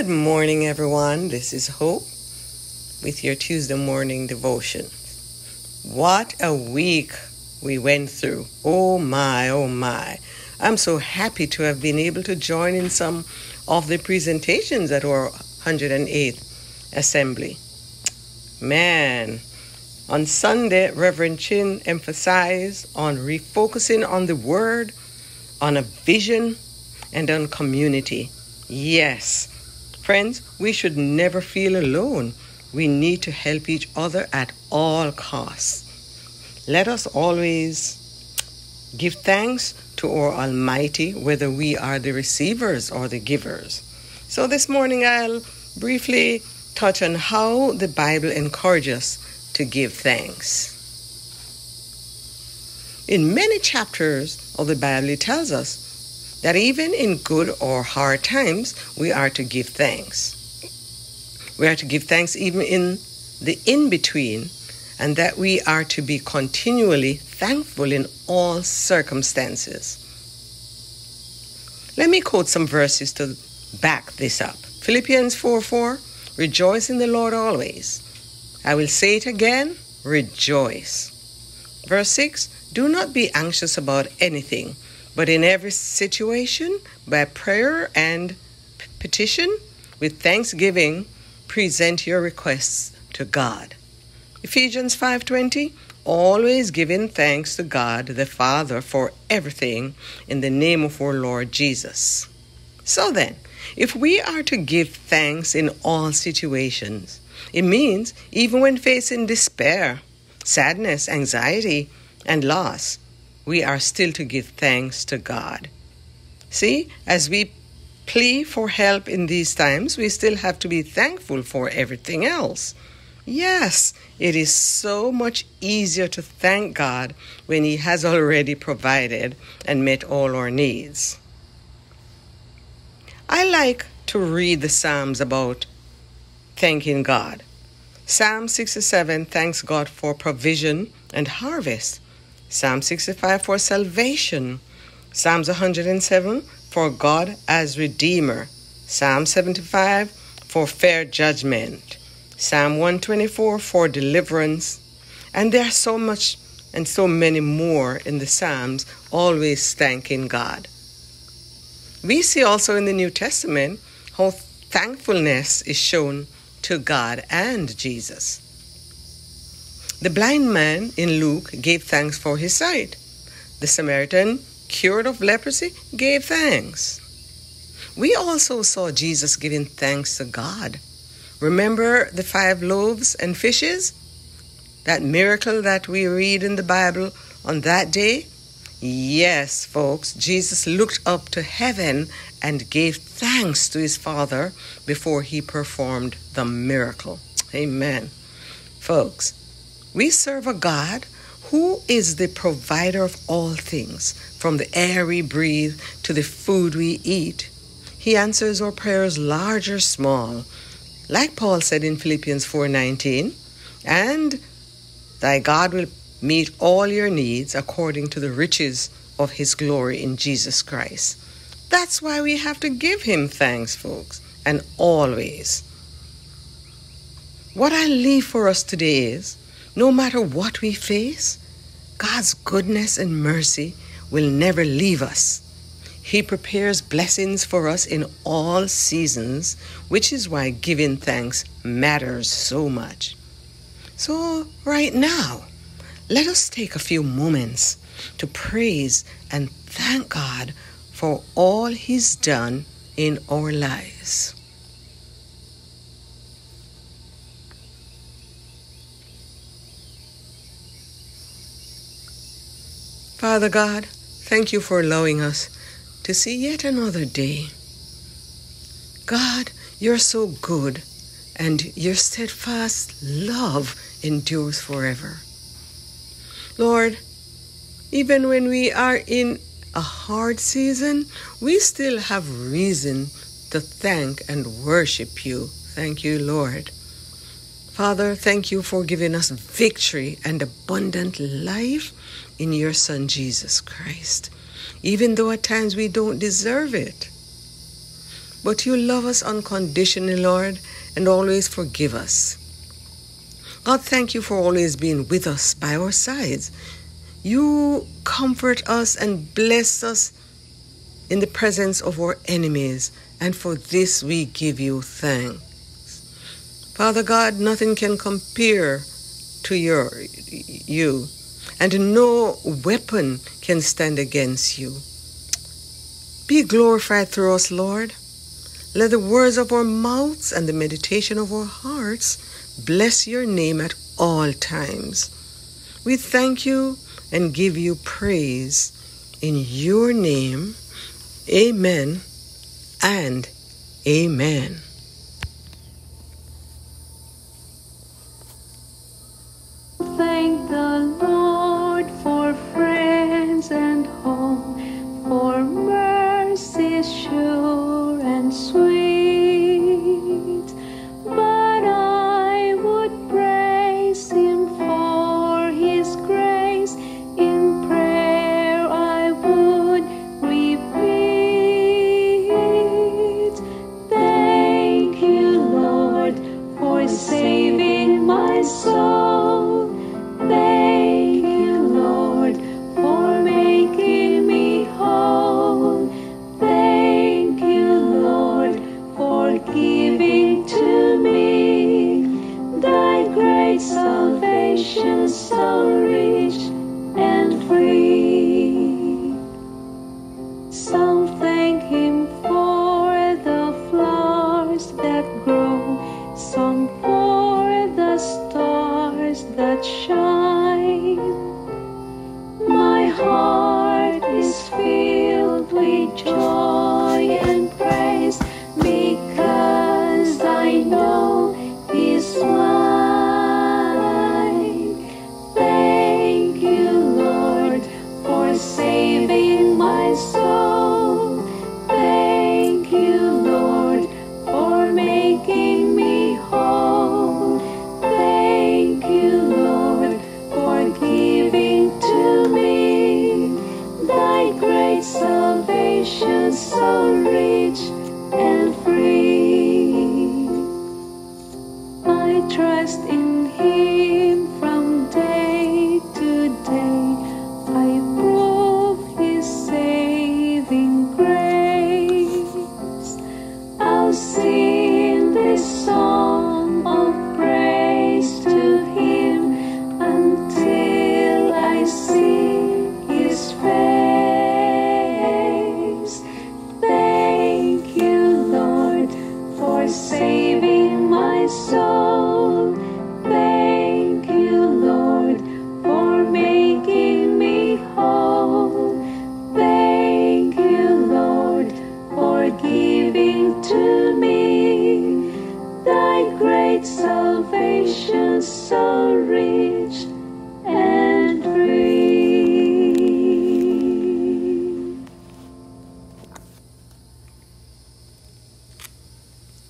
Good morning, everyone. This is Hope with your Tuesday morning devotion. What a week we went through. Oh my, oh my. I'm so happy to have been able to join in some of the presentations at our 108th assembly. Man, on Sunday, Reverend Chin emphasized on refocusing on the word, on a vision, and on community. Yes, friends, we should never feel alone. We need to help each other at all costs. Let us always give thanks to our Almighty, whether we are the receivers or the givers. So this morning I'll briefly touch on how the Bible encourages us to give thanks. In many chapters of the Bible, it tells us that even in good or hard times, we are to give thanks. We are to give thanks even in the in between, and that we are to be continually thankful in all circumstances. Let me quote some verses to back this up. Philippians 4 4 Rejoice in the Lord always. I will say it again rejoice. Verse 6 Do not be anxious about anything but in every situation, by prayer and petition, with thanksgiving, present your requests to God. Ephesians 5:20 Always giving thanks to God the Father for everything in the name of our Lord Jesus. So then, if we are to give thanks in all situations, it means even when facing despair, sadness, anxiety, and loss, we are still to give thanks to God. See, as we plea for help in these times, we still have to be thankful for everything else. Yes, it is so much easier to thank God when He has already provided and met all our needs. I like to read the Psalms about thanking God. Psalm 67 thanks God for provision and harvest. Psalm 65 for salvation. Psalms 107 for God as Redeemer. Psalm 75 for fair judgment. Psalm 124 for deliverance. And there are so much and so many more in the Psalms, always thanking God. We see also in the New Testament how thankfulness is shown to God and Jesus. The blind man in Luke gave thanks for his sight. The Samaritan, cured of leprosy, gave thanks. We also saw Jesus giving thanks to God. Remember the five loaves and fishes? That miracle that we read in the Bible on that day? Yes, folks, Jesus looked up to heaven and gave thanks to his Father before he performed the miracle. Amen. Folks, we serve a God who is the provider of all things, from the air we breathe to the food we eat. He answers our prayers large or small. Like Paul said in Philippians 4:19, and thy God will meet all your needs according to the riches of his glory in Jesus Christ. That's why we have to give him thanks, folks, and always. What I leave for us today is no matter what we face, God's goodness and mercy will never leave us. He prepares blessings for us in all seasons, which is why giving thanks matters so much. So, right now, let us take a few moments to praise and thank God for all He's done in our lives. Father God, thank you for allowing us to see yet another day. God, you're so good, and your steadfast love endures forever. Lord, even when we are in a hard season, we still have reason to thank and worship you. Thank you, Lord. Father, thank you for giving us victory and abundant life in your Son, Jesus Christ, even though at times we don't deserve it. but you love us unconditionally, Lord, and always forgive us. God, thank you for always being with us by our sides. You comfort us and bless us in the presence of our enemies, and for this we give you thanks. Father God, nothing can compare to your you, and no weapon can stand against you. Be glorified through us, Lord. Let the words of our mouths and the meditation of our hearts bless your name at all times. We thank you and give you praise in your name. Amen and amen.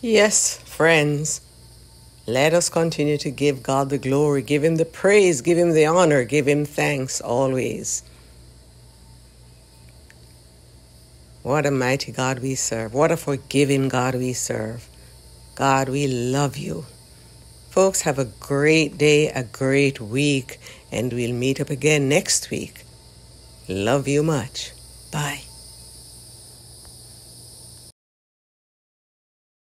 Yes, friends, let us continue to give God the glory, give Him the praise, give Him the honor, give Him thanks always. What a mighty God we serve. What a forgiving God we serve. God, we love you. Folks, have a great day, a great week, and we'll meet up again next week. Love you much. Bye.